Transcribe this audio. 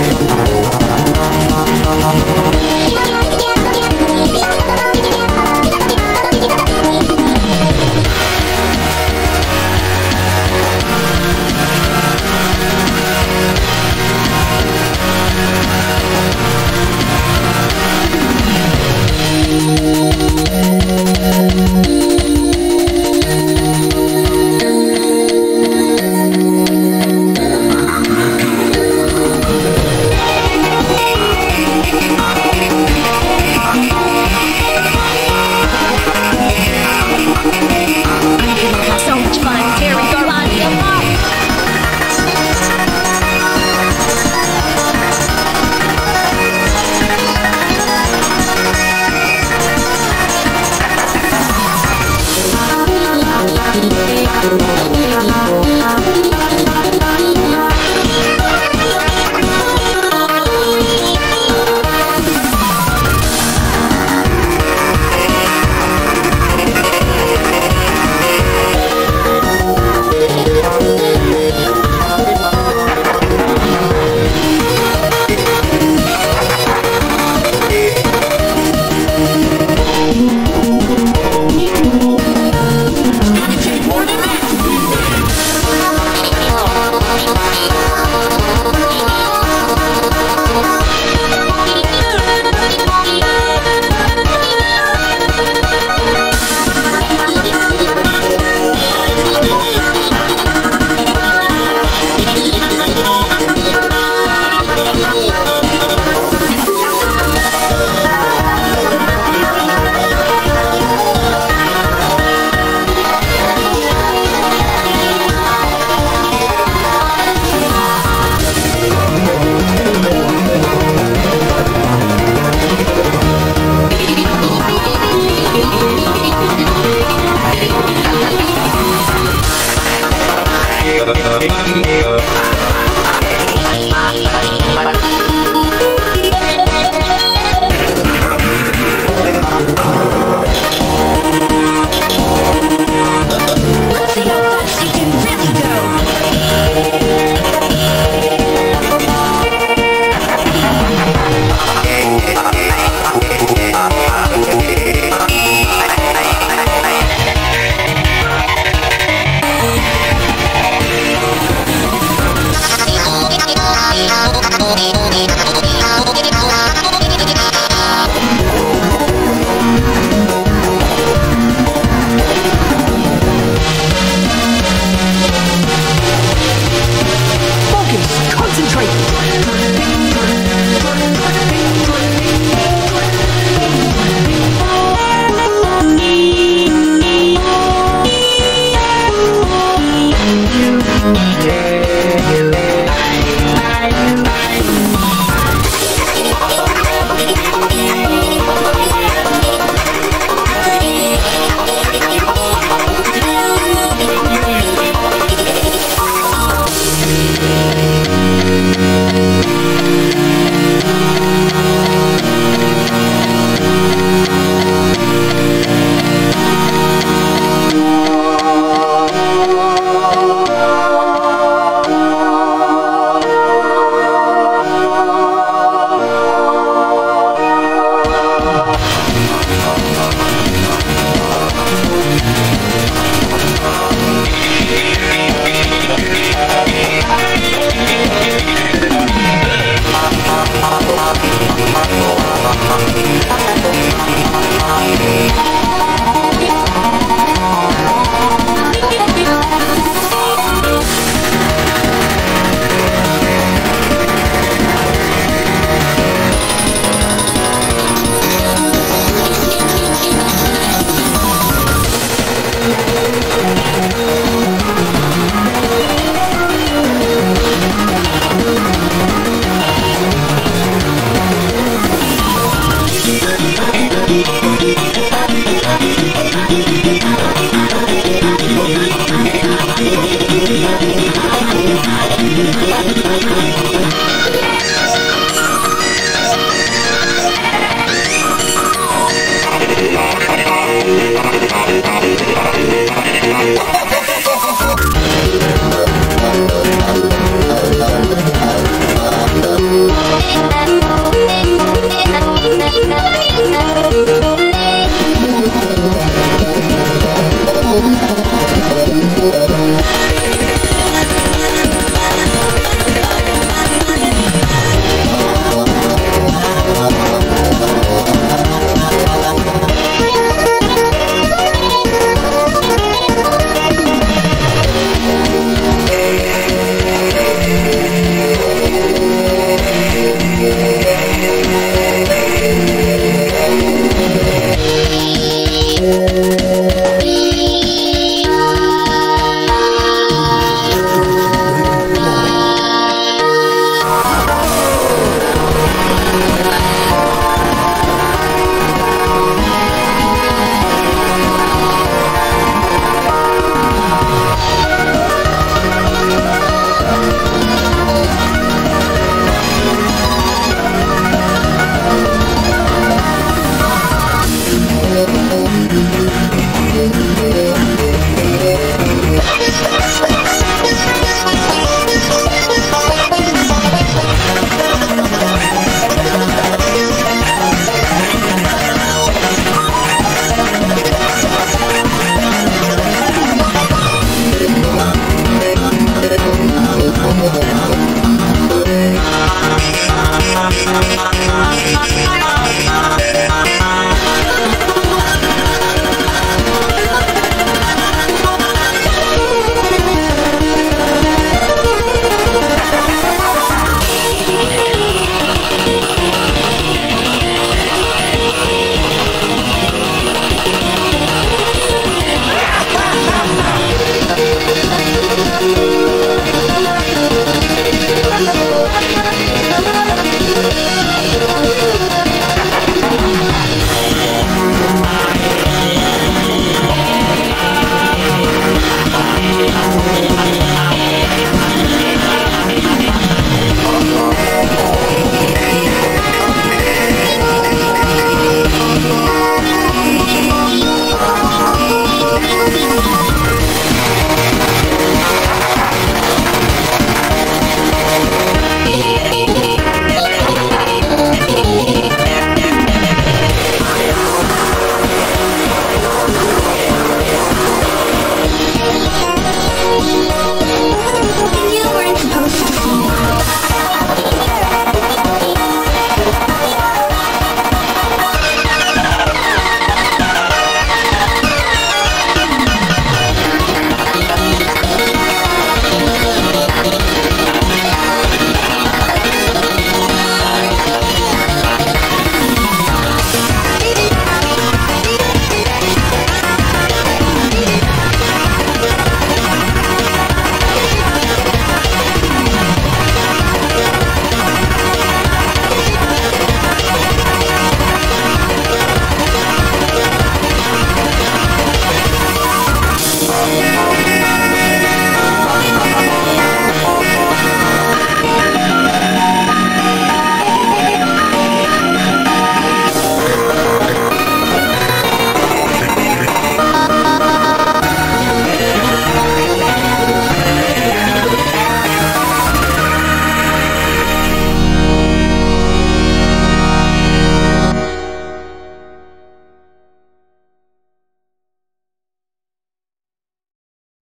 I'm sorry. love. Thank.